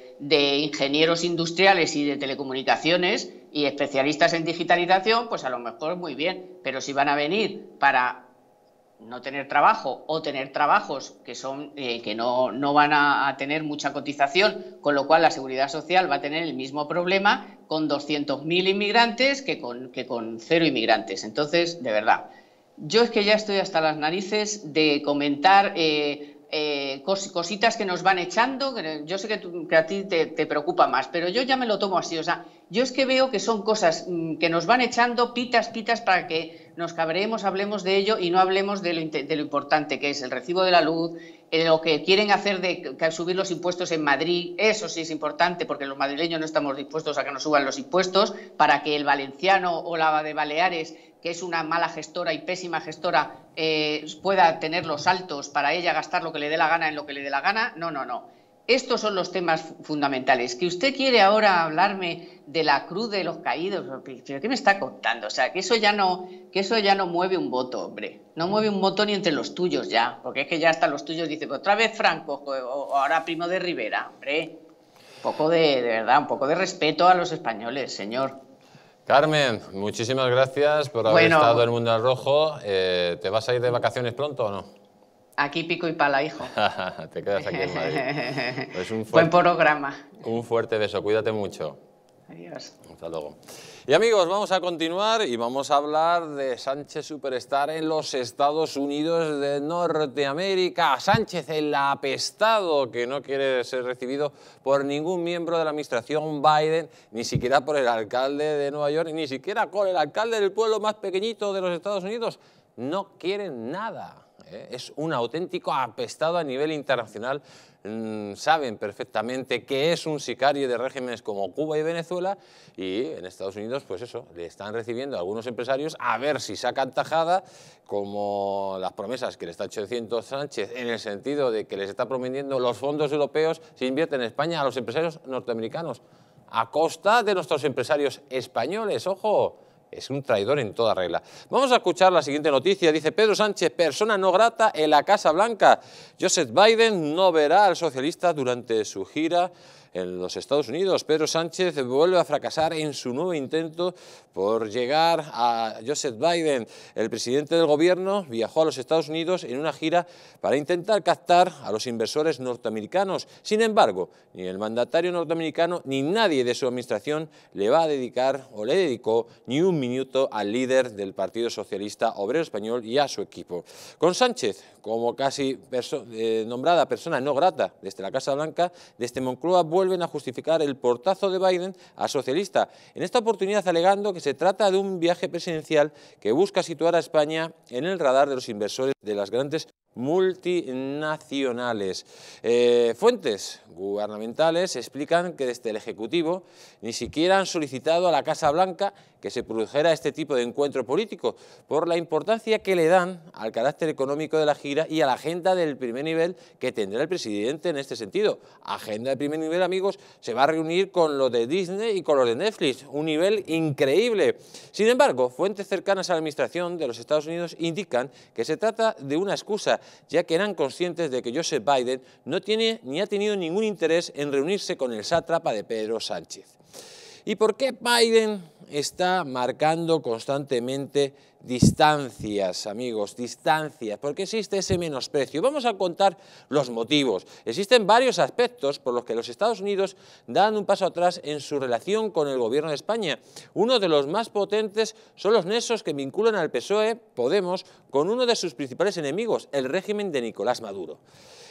ingenieros industriales y de telecomunicaciones y especialistas en digitalización, pues a lo mejor muy bien, pero si van a venir para no tener trabajo o tener trabajos que son eh, que no, no van a, tener mucha cotización, con lo cual la seguridad social va a tener el mismo problema con 200.000 inmigrantes que con, que con cero inmigrantes. Entonces, de verdad, yo es que ya estoy hasta las narices de comentar eh, eh, cositas que nos van echando. Yo sé que, a ti te, preocupa más, pero yo ya me lo tomo así. O sea, yo es que veo que son cosas mm, que nos van echando pitas, pitas para que nos cabreemos, hablemos de ello y no hablemos de lo, importante que es el recibo de la luz, eh, lo que quieren hacer de subir los impuestos en Madrid. Eso sí es importante porque los madrileños no estamos dispuestos a que nos suban los impuestos para que el valenciano o la de Baleares que es una mala gestora y pésima gestora, eh, pueda tener los altos para ella gastar lo que le dé la gana en lo que le dé la gana. No, no, no. Estos son los temas fundamentales. Que usted quiere ahora hablarme de la cruz de los caídos, ¿qué me está contando? O sea, que eso ya no, que eso ya no mueve un voto, hombre. No mueve un voto ni entre los tuyos ya, porque es que ya hasta los tuyos dicen, otra vez Franco o ahora Primo de Rivera, hombre. Un poco de, de verdad, un poco de respeto a los españoles, señor. Carmen, muchísimas gracias por haber estado en el Mundo al Rojo. Eh, ¿Te vas a ir de vacaciones pronto o no? Aquí pico y pala, hijo. Te quedas aquí en Madrid. Pues un Buen programa. Un fuerte beso, cuídate mucho. Adiós. Hasta luego. Y amigos, vamos a continuar y vamos a hablar de Sánchez Superstar en los Estados Unidos de Norteamérica. Sánchez, el apestado que no quiere ser recibido por ningún miembro de la administración Biden, ni siquiera por el alcalde de Nueva York, ni siquiera con el alcalde del pueblo más pequeñito de los Estados Unidos. No quieren nada. ¿Eh? es un auténtico apestado a nivel internacional. Mm, saben perfectamente que es un sicario de regímenes como Cuba y Venezuela y en Estados Unidos, pues eso, le están recibiendo a algunos empresarios a ver si sacan tajada, como las promesas que le está echando Sánchez, en el sentido de que les está prometiendo los fondos europeos se invierten en España a los empresarios norteamericanos, a costa de nuestros empresarios españoles, ojo es un traidor en toda regla. Vamos a escuchar la siguiente noticia. Dice Pedro Sánchez, persona no grata en la Casa Blanca. Joseph Biden no verá al socialista durante su gira en los Estados Unidos. Pedro Sánchez vuelve a fracasar en su nuevo intento por llegar a Joseph Biden. El presidente del gobierno viajó a los Estados Unidos en una gira para intentar captar a los inversores norteamericanos. Sin embargo, ni el mandatario norteamericano ni nadie de su administración le va a dedicar o le dedicó ni un minuto al líder del Partido Socialista Obrero Español y a su equipo. Con Sánchez como casi eh, nombrada persona no grata desde la Casa Blanca, desde Moncloa vuelven a justificar el portazo de Biden a socialista, en esta oportunidad alegando que se trata de un viaje presidencial que busca situar a España en el radar de los inversores de las grandes multinacionales. Eh, fuentes gubernamentales explican que desde el Ejecutivo ni siquiera han solicitado a la Casa Blanca que se produjera este tipo de encuentro político, por la importancia que le dan al carácter económico de la gira y a la agenda del primer nivel que tendrá el presidente en este sentido. Agenda de primer nivel, amigos, se va a reunir con lo de Disney y con lo de Netflix, un nivel increíble. Sin embargo, fuentes cercanas a la administración de los Estados Unidos indican que se trata de una excusa ya que eran conscientes de que Joseph Biden no tiene ni ha tenido ningún interés en reunirse con el sátrapa de Pedro Sánchez. ¿Y por qué Biden está marcando constantemente distancias, amigos, distancias? Porque existe ese menosprecio. Vamos a contar los motivos. Existen varios aspectos por los que los Estados Unidos dan un paso atrás en su relación con el gobierno de España. Uno de los más potentes son los nexos que vinculan al PSOE, Podemos, con uno de sus principales enemigos, el régimen de Nicolás Maduro.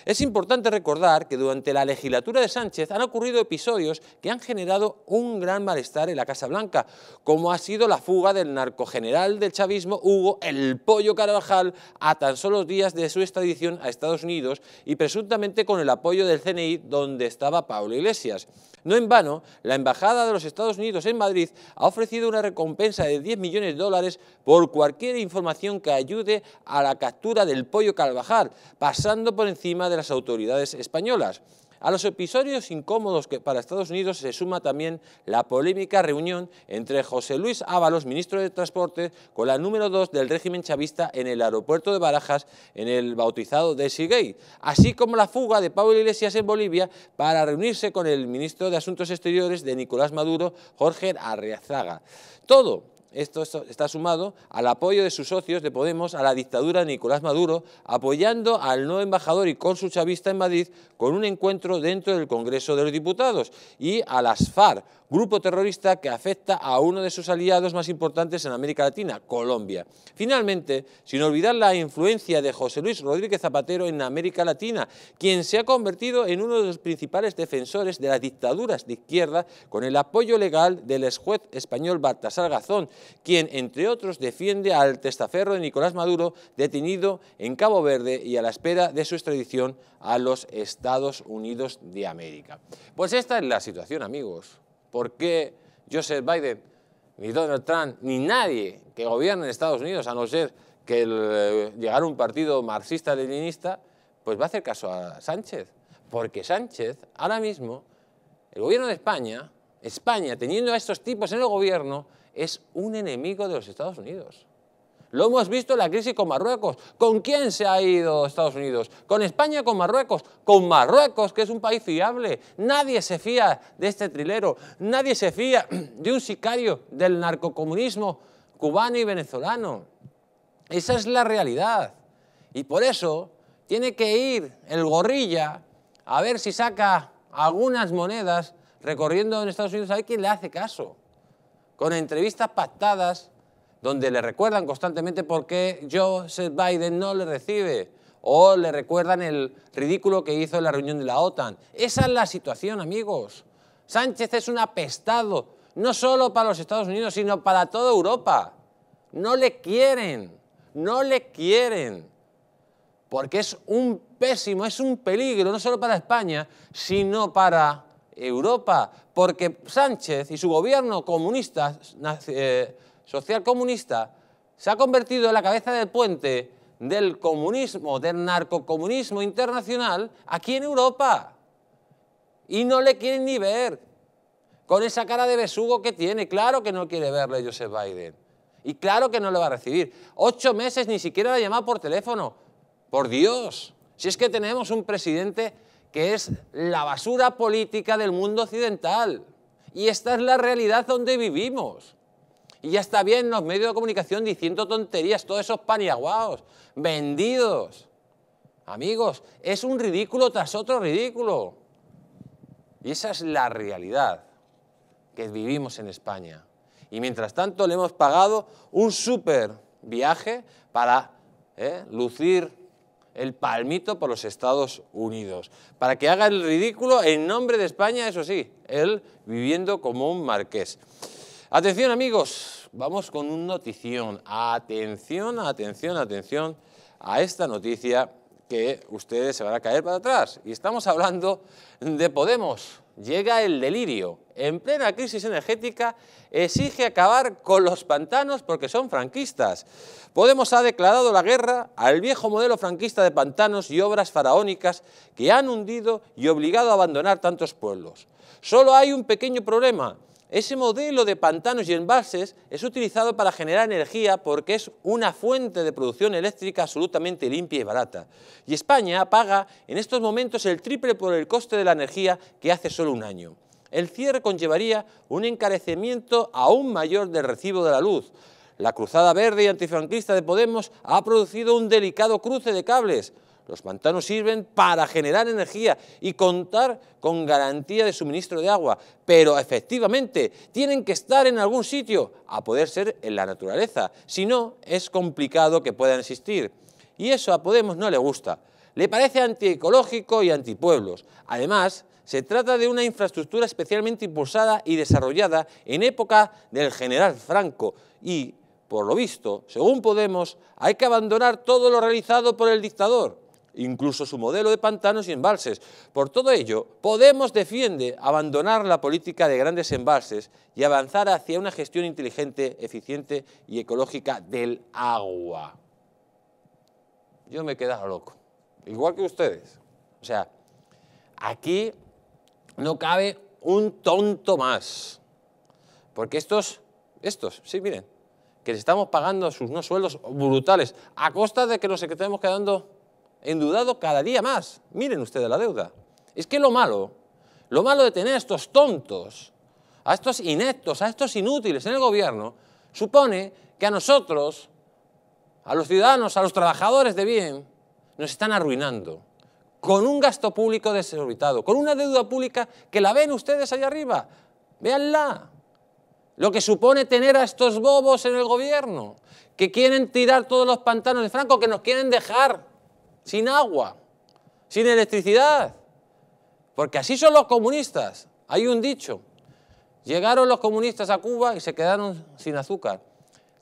Es importante recordar que durante la legislatura de Sánchez han ocurrido episodios que han generado un gran malestar en la Casa Blanca, como ha sido la fuga del narcogeneral del chavismo Hugo El Pollo Carvajal a tan solo días de su extradición a Estados Unidos y presuntamente con el apoyo del CNI donde estaba Pablo Iglesias. No en vano, la Embajada de los Estados Unidos en Madrid ha ofrecido una recompensa de 10 millones de dólares por cualquier información que ayude a la captura del pollo Carvajal, pasando por encima de las autoridades españolas. A los episodios incómodos que para Estados Unidos se suma también la polémica reunión entre José Luis Ábalos, ministro de Transporte, con la número 2 del régimen chavista en el aeropuerto de Barajas, en el bautizado de Sigay, así como la fuga de Pablo Iglesias en Bolivia para reunirse con el ministro de Asuntos Exteriores de Nicolás Maduro, Jorge Arriazaga. Todo esto está sumado al apoyo de sus socios de Podemos a la dictadura de Nicolás Maduro, apoyando al nuevo embajador y cónsul chavista en Madrid con un encuentro dentro del Congreso de los Diputados y a las FARC, grupo terrorista que afecta a uno de sus aliados más importantes en América Latina, Colombia. Finalmente, sin olvidar la influencia de José Luis Rodríguez Zapatero en América Latina, quien se ha convertido en uno de los principales defensores de las dictaduras de izquierda con el apoyo legal del ex juez español Baltasar Gazón, quien, entre otros, defiende al testaferro de Nicolás Maduro detenido en Cabo Verde y a la espera de su extradición a los Estados Unidos de América. Pues esta es la situación, amigos. ¿Por qué Joseph Biden, ni Donald Trump, ni nadie que gobierne en Estados Unidos, a no ser que eh, llegara un partido marxista-leninista, pues va a hacer caso a Sánchez? Porque Sánchez, ahora mismo, el gobierno de España, España teniendo a estos tipos en el gobierno, es un enemigo de los Estados Unidos. Lo hemos visto en la crisis con Marruecos. ¿Con quién se ha ido Estados Unidos? ¿Con España con Marruecos? Con Marruecos, que es un país fiable. Nadie se fía de este trilero. Nadie se fía de un sicario del narcocomunismo cubano y venezolano. Esa es la realidad. Y por eso tiene que ir el gorrilla a ver si saca algunas monedas recorriendo en Estados Unidos a ver quién le hace caso. Con entrevistas pactadas donde le recuerdan constantemente por qué Joseph Biden no le recibe o le recuerdan el ridículo que hizo en la reunión de la OTAN. Esa es la situación, amigos. Sánchez es un apestado, no solo para los Estados Unidos, sino para toda Europa. No le quieren, no le quieren. porque es un pésimo, es un peligro, no solo para España, sino para Europa, porque Sánchez y su gobierno comunista, social comunista, se ha convertido en la cabeza del puente del comunismo, del narcocomunismo internacional aquí en Europa. Y no le quieren ni ver. Con esa cara de besugo que tiene, claro que no quiere verle Joseph Biden. Y claro que no le va a recibir. Ocho meses ni siquiera la llamado por teléfono. Por Dios. Si es que tenemos un presidente que es la basura política del mundo occidental. Y esta es la realidad donde vivimos. Y ya está bien los medios de comunicación diciendo tonterías, todos esos paniaguaos, vendidos. Amigos, es un ridículo tras otro ridículo. Y esa es la realidad que vivimos en España. Y mientras tanto le hemos pagado un súper viaje para eh, lucir el palmito por los Estados Unidos, para que haga el ridículo en nombre de España, eso sí, él viviendo como un marqués. Atención amigos, vamos con un notición. Atención, atención, atención a esta noticia que ustedes se van a caer para atrás. Y estamos hablando de Podemos. Llega el delirio. En plena crisis energética exige acabar con los pantanos porque son franquistas. Podemos ha declarado la guerra al viejo modelo franquista de pantanos y obras faraónicas que han hundido y obligado a abandonar tantos pueblos. Solo hay un pequeño problema ese modelo de pantanos y embalses es utilizado para generar energía porque es una fuente de producción eléctrica absolutamente limpia y barata. Y España paga en estos momentos el triple por el coste de la energía que hace solo un año. El cierre conllevaría un encarecimiento aún mayor del recibo de la luz. La cruzada verde y antifranquista de Podemos ha producido un delicado cruce de cables, los pantanos sirven para generar energía y contar con garantía de suministro de agua, pero efectivamente tienen que estar en algún sitio, a poder ser en la naturaleza, si no es complicado que puedan existir. Y eso a Podemos no le gusta, le parece antiecológico y antipueblos. Además, se trata de una infraestructura especialmente impulsada y desarrollada en época del general Franco y, por lo visto, según Podemos, hay que abandonar todo lo realizado por el dictador incluso su modelo de pantanos y embalses. Por todo ello, Podemos defiende abandonar la política de grandes embalses y avanzar hacia una gestión inteligente, eficiente y ecológica del agua. Yo me he quedado loco, igual que ustedes. O sea, aquí no cabe un tonto más. Porque estos, estos, sí, miren, que les estamos pagando sus no sueldos brutales, a costa de que nos estemos quedando endeudado cada día más. Miren ustedes la deuda. Es que lo malo, lo malo de tener a estos tontos, a estos ineptos, a estos inútiles en el gobierno, supone que a nosotros, a los ciudadanos, a los trabajadores de bien, nos están arruinando con un gasto público desorbitado, con una deuda pública que la ven ustedes allá arriba. Véanla. Lo que supone tener a estos bobos en el gobierno, que quieren tirar todos los pantanos de Franco, que nos quieren dejar sin agua, sin electricidad. Porque así son los comunistas. Hay un dicho. Llegaron los comunistas a Cuba y se quedaron sin azúcar.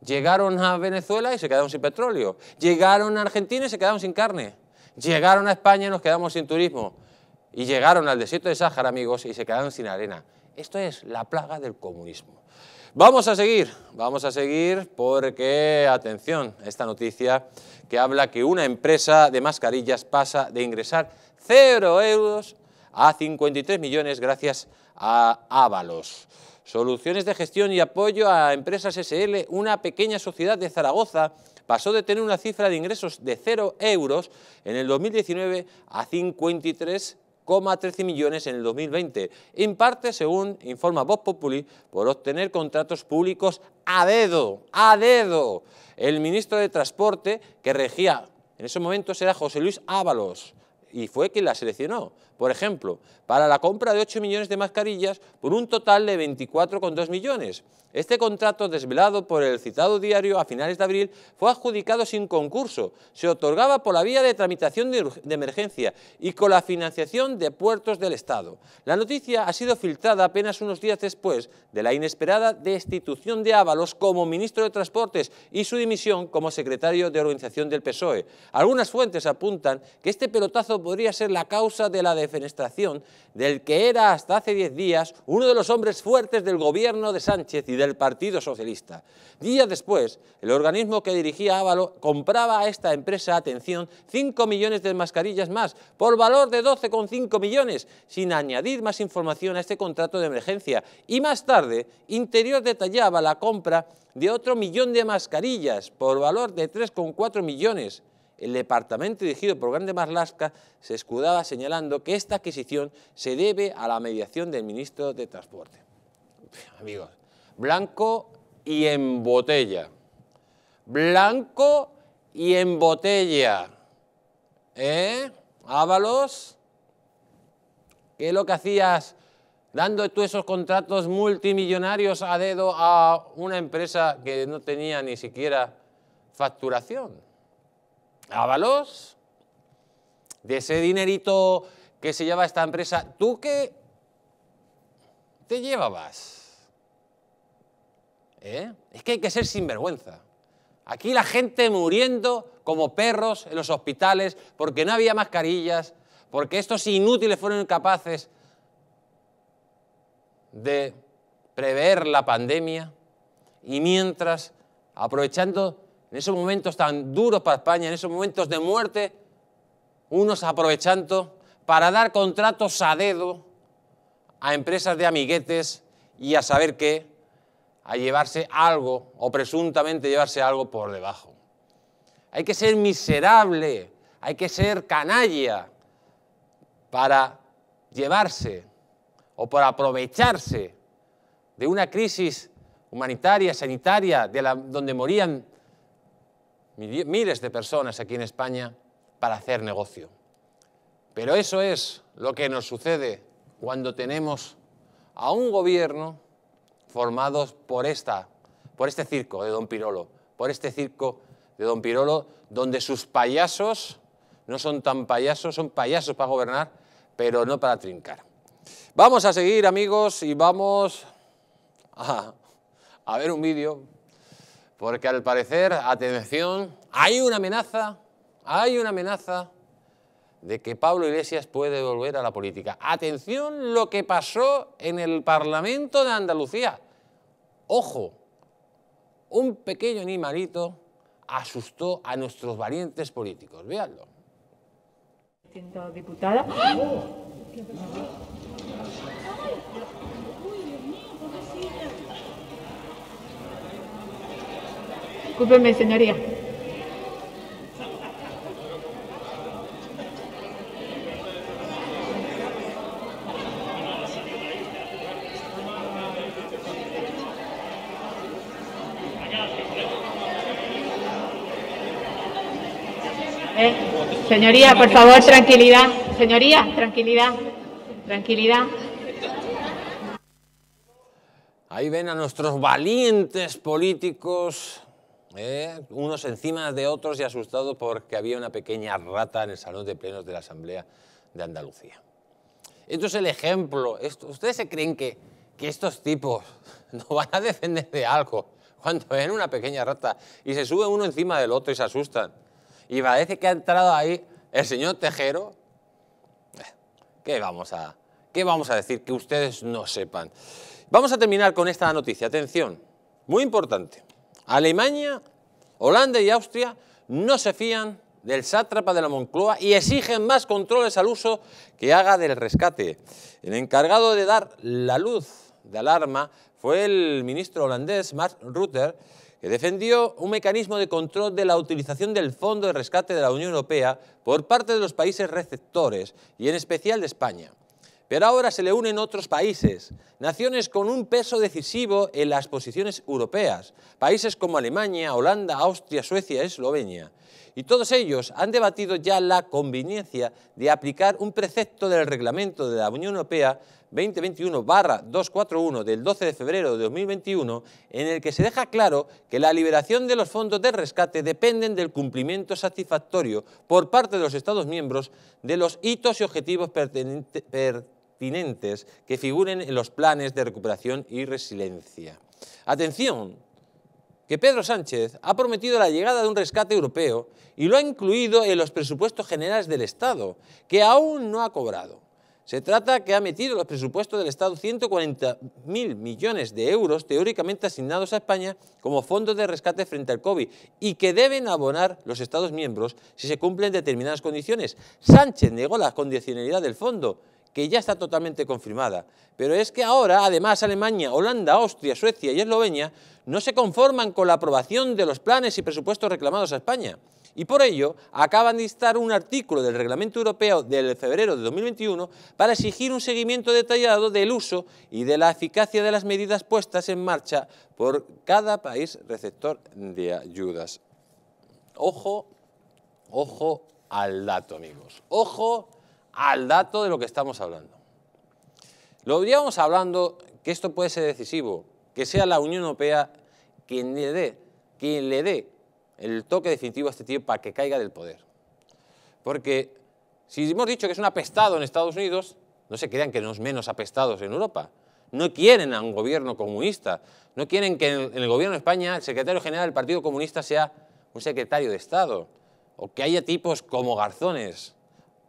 Llegaron a Venezuela y se quedaron sin petróleo. Llegaron a Argentina y se quedaron sin carne. Llegaron a España y nos quedamos sin turismo. Y llegaron al desierto de Sáhara, amigos, y se quedaron sin arena. Esto es la plaga del comunismo. Vamos a seguir, vamos a seguir porque, atención, esta noticia que habla que una empresa de mascarillas pasa de ingresar 0 euros a 53 millones gracias a Ábalos. Soluciones de gestión y apoyo a empresas SL, una pequeña sociedad de Zaragoza pasó de tener una cifra de ingresos de 0 euros en el 2019 a 53 13 millones en el 2020, en parte, según informa Vox Populi, por obtener contratos públicos a dedo, a dedo. El ministro de Transporte, que regía en esos momentos, era José Luis Ábalos, y fue quien la seleccionó. Por ejemplo, para la compra de 8 millones de mascarillas por un total de 24,2 millones. Este contrato, desvelado por el citado diario a finales de abril, fue adjudicado sin concurso. Se otorgaba por la vía de tramitación de, emergencia y con la financiación de puertos del Estado. La noticia ha sido filtrada apenas unos días después de la inesperada destitución de Ábalos como ministro de Transportes y su dimisión como secretario de organización del PSOE. Algunas fuentes apuntan que este pelotazo podría ser la causa de la defenestración del que era hasta hace diez días uno de los hombres fuertes del gobierno de Sánchez y del Partido Socialista. Días después, el organismo que dirigía Ávalo compraba a esta empresa, atención, 5 millones de mascarillas más, por valor de 12,5 millones, sin añadir más información a este contrato de emergencia. Y más tarde, Interior detallaba la compra de otro millón de mascarillas, por valor de 3,4 millones el departamento dirigido por Grande Marlasca se escudaba señalando que esta adquisición se debe a la mediación del ministro de Transporte. Amigos, blanco y en botella. Blanco y en botella. ¿Eh? Ábalos, ¿qué es lo que hacías dando tú esos contratos multimillonarios a dedo a una empresa que no tenía ni siquiera facturación? De ese dinerito que se lleva esta empresa, ¿tú qué te llevabas? ¿Eh? Es que hay que ser sinvergüenza. Aquí la gente muriendo como perros en los hospitales porque no había mascarillas, porque estos inútiles fueron incapaces de prever la pandemia y mientras, aprovechando en esos momentos tan duros para España, en esos momentos de muerte, unos aprovechando para dar contratos a dedo a empresas de amiguetes y a saber qué, a llevarse algo o presuntamente llevarse algo por debajo. Hay que ser miserable, hay que ser canalla para llevarse o para aprovecharse de una crisis humanitaria, sanitaria, de la, donde morían miles de personas aquí en España para hacer negocio. Pero eso es lo que nos sucede cuando tenemos a un gobierno formado por, esta, por este circo de Don Pirolo, por este circo de Don Pirolo, donde sus payasos no son tan payasos, son payasos para gobernar, pero no para trincar. Vamos a seguir, amigos, y vamos a, a ver un vídeo porque al parecer, atención, hay una amenaza, hay una amenaza de que Pablo Iglesias puede volver a la política. Atención lo que pasó en el Parlamento de Andalucía. Ojo, un pequeño animalito asustó a nuestros valientes políticos. Véanlo. Diputada. Discúlpeme, señoría. Eh, señoría, por favor, tranquilidad. Señoría, tranquilidad. Tranquilidad. Ahí ven a nuestros valientes políticos ¿eh? unos encima de otros y asustados porque había una pequeña rata en el salón de plenos de la Asamblea de Andalucía. Esto es el ejemplo. ¿Ustedes se creen que, que estos tipos no van a defender de algo cuando ven una pequeña rata y se sube uno encima del otro y se asustan? Y parece que ha entrado ahí el señor Tejero. Eh, ¿Qué vamos a, qué vamos a decir que ustedes no sepan? Vamos a terminar con esta noticia. Atención, muy importante. Alemania, Holanda y Austria no se fían del sátrapa de la Moncloa y exigen más controles al uso que haga del rescate. El encargado de dar la luz de alarma fue el ministro holandés Mark Rutte, que defendió un mecanismo de control de la utilización del Fondo de Rescate de la Unión Europea por parte de los países receptores y en especial de España. Pero ahora se le unen otros países, naciones con un peso decisivo en las posiciones europeas, países como Alemania, Holanda, Austria, Suecia, Eslovenia. Y todos ellos han debatido ya la conveniencia de aplicar un precepto del reglamento de la Unión Europea 2021-241 del 12 de febrero de 2021, en el que se deja claro que la liberación de los fondos de rescate dependen del cumplimiento satisfactorio por parte de los Estados miembros de los hitos y objetivos pertinentes que figuren en los planes de recuperación y resiliencia. Atención, que Pedro Sánchez ha prometido la llegada de un rescate europeo y lo ha incluido en los presupuestos generales del Estado, que aún no ha cobrado. Se trata que ha metido en los presupuestos del Estado 140.000 millones de euros teóricamente asignados a España como fondos de rescate frente al COVID y que deben abonar los Estados miembros si se cumplen determinadas condiciones. Sánchez negó la condicionalidad del fondo que ya está totalmente confirmada. Pero es que ahora, además, Alemania, Holanda, Austria, Suecia y Eslovenia no se conforman con la aprobación de los planes y presupuestos reclamados a España. Y por ello acaban de instar un artículo del Reglamento Europeo del febrero de 2021 para exigir un seguimiento detallado del uso y de la eficacia de las medidas puestas en marcha por cada país receptor de ayudas. Ojo, ojo al dato, amigos. Ojo al dato de lo que estamos hablando. Lo veríamos hablando que esto puede ser decisivo, que sea la Unión Europea quien le dé, quien le dé el toque definitivo a este tío para que caiga del poder. Porque si hemos dicho que es un apestado en Estados Unidos, no se crean que no es menos apestados en Europa. No quieren a un gobierno comunista, no quieren que en el gobierno de España el secretario general del Partido Comunista sea un secretario de Estado, o que haya tipos como Garzones,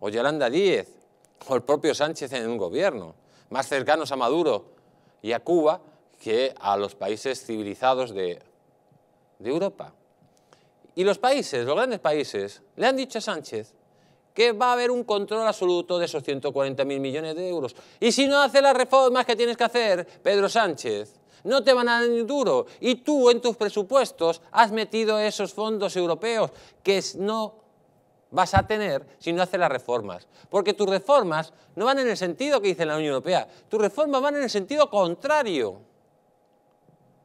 o Yolanda Díez, o el propio Sánchez en un gobierno, más cercanos a Maduro y a Cuba que a los países civilizados de, de Europa. Y los países, los grandes países, le han dicho a Sánchez que va a haber un control absoluto de esos 140.000 millones de euros. Y si no hace las reformas que tienes que hacer, Pedro Sánchez, no te van a dar ni duro. Y tú en tus presupuestos has metido esos fondos europeos que no vas a tener si no haces las reformas. Porque tus reformas no van en el sentido que dice la Unión Europea, tus reformas van en el sentido contrario.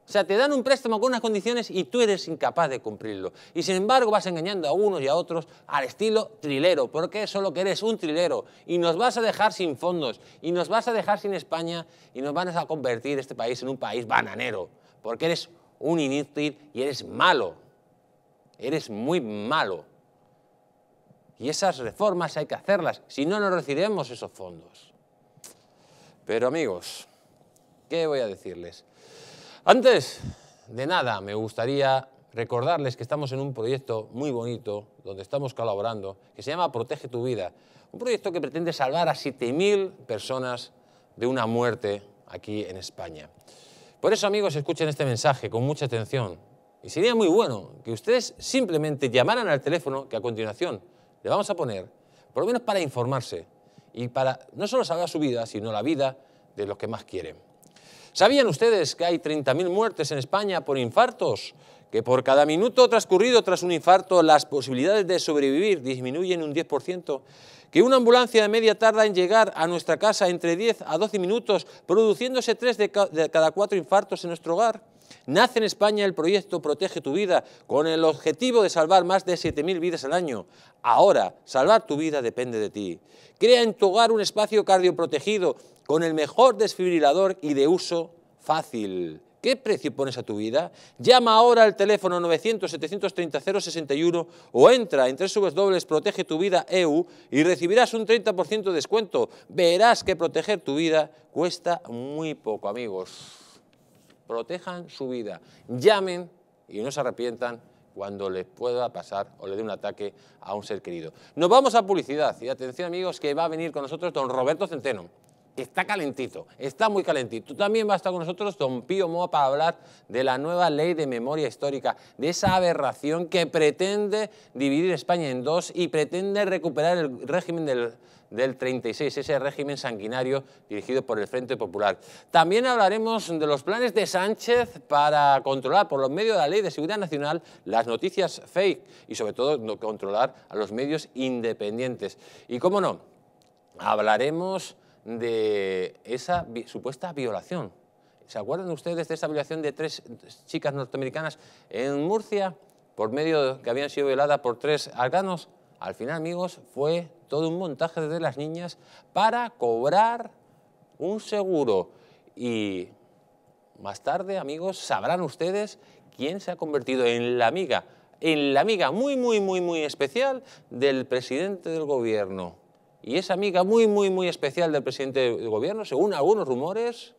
O sea, te dan un préstamo con unas condiciones y tú eres incapaz de cumplirlo. Y sin embargo vas engañando a unos y a otros al estilo trilero, porque solo que eres un trilero y nos vas a dejar sin fondos y nos vas a dejar sin España y nos van a convertir este país en un país bananero, porque eres un inútil y eres malo. Eres muy malo. Y esas reformas hay que hacerlas, si no, no recibiremos esos fondos. Pero amigos, ¿qué voy a decirles? Antes de nada, me gustaría recordarles que estamos en un proyecto muy bonito, donde estamos colaborando, que se llama Protege tu Vida. Un proyecto que pretende salvar a 7.000 personas de una muerte aquí en España. Por eso, amigos, escuchen este mensaje con mucha atención. Y sería muy bueno que ustedes simplemente llamaran al teléfono que a continuación le vamos a poner, por lo menos para informarse y para no solo salvar su vida, sino la vida de los que más quieren. ¿Sabían ustedes que hay 30.000 muertes en España por infartos? Que por cada minuto transcurrido tras un infarto las posibilidades de sobrevivir disminuyen un 10%, que una ambulancia de media tarda en llegar a nuestra casa entre 10 a 12 minutos, produciéndose 3 de, cada 4 infartos en nuestro hogar, Nace en España el proyecto Protege tu vida con el objetivo de salvar más de 7.000 vidas al año. Ahora, salvar tu vida depende de ti. Crea en tu hogar un espacio cardioprotegido con el mejor desfibrilador y de uso fácil. ¿Qué precio pones a tu vida? Llama ahora al teléfono 900-730-061 o entra en www.protegetuvida.eu y recibirás un 30% de descuento. Verás que proteger tu vida cuesta muy poco, amigos protejan su vida, llamen y no se arrepientan cuando les pueda pasar o le dé un ataque a un ser querido. Nos vamos a publicidad y atención amigos que va a venir con nosotros don Roberto Centeno, está calentito, está muy calentito. También va a estar con nosotros don Pío Moa para hablar de la nueva ley de memoria histórica, de esa aberración que pretende dividir España en dos y pretende recuperar el régimen del del 36, ese régimen sanguinario dirigido por el Frente Popular. También hablaremos de los planes de Sánchez para controlar por los medios de la Ley de Seguridad Nacional las noticias fake y sobre todo controlar a los medios independientes. Y cómo no, hablaremos de esa supuesta violación. ¿Se acuerdan ustedes de esa violación de tres chicas norteamericanas en Murcia por medio de que habían sido violadas por tres afganos? Al final, amigos, fue todo un montaje de las niñas para cobrar un seguro. Y más tarde, amigos, sabrán ustedes quién se ha convertido en la amiga, en la amiga muy, muy, muy, muy especial del presidente del gobierno. Y esa amiga muy, muy, muy especial del presidente del gobierno, según algunos rumores,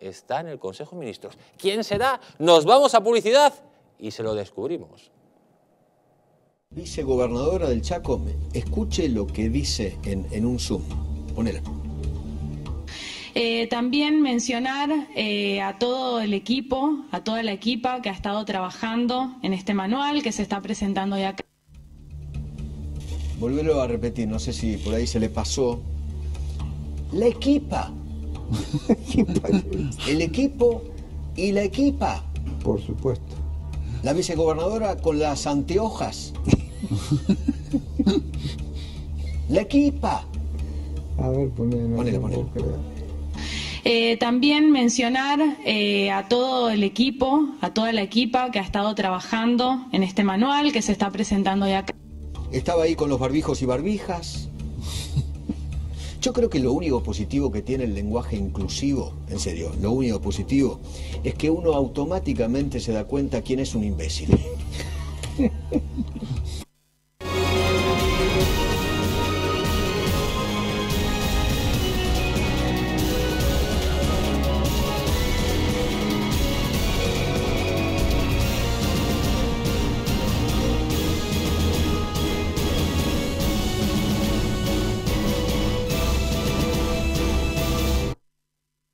está en el Consejo de Ministros. ¿Quién será? Nos vamos a publicidad y se lo descubrimos. Vicegobernadora del Chaco, escuche lo que dice en, un Zoom. Ponela. Eh, también mencionar eh, a todo el equipo, a toda la equipa que ha estado trabajando en este manual que se está presentando ya acá. Volverlo a repetir, no sé si por ahí se le pasó. La equipa el equipo y la equipa. Por supuesto. La vicegobernadora con las anteojas. la equipa. A ver, ponele, ponele, eh, también mencionar eh, a todo el equipo, a toda la equipa que ha estado trabajando en este manual que se está presentando ya acá. Estaba ahí con los barbijos y barbijas, yo creo que lo único positivo que tiene el lenguaje inclusivo, en serio, lo único positivo, es que uno automáticamente se da cuenta quién es un imbécil.